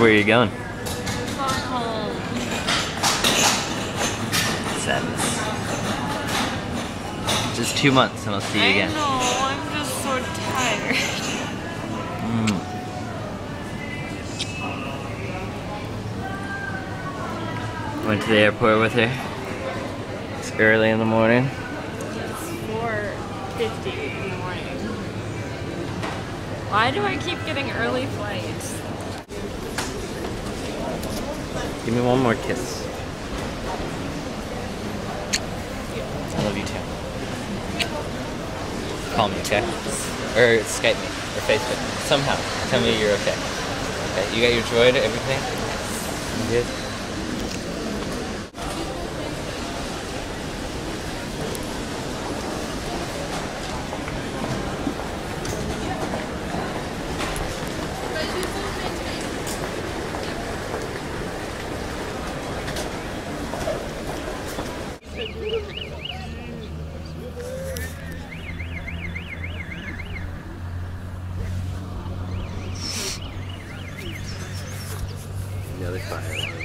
where are you going? Sadness. Just two months and I'll see you I again. know, I'm just so tired. Mm. Went to the airport with her. It's early in the morning. It's 4.50 in the morning. Why do I keep getting early flights? Give me one more kiss. I love you too. Call me, okay? Or Skype me, or Facebook. Somehow. Tell me you're okay. Okay, you got your droid, everything? You good? Another fire.